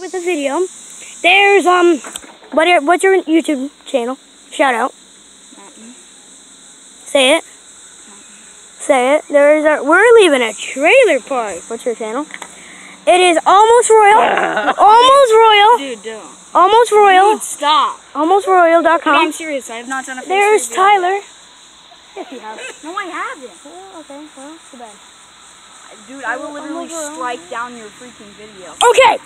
with the video. There's um, what are, what's your YouTube channel? Shout out. Mountain. Say it. Say it. There's a we're leaving a trailer park. What's your channel? It is almost royal. almost royal. Dude, don't. Almost royal. Dude, stop. No, I'm serious. I have not done a There's. Tyler. Yes, you have. No, I haven't. Oh, okay. Well, too bad. Dude, I will oh, literally oh strike down your freaking video. Okay.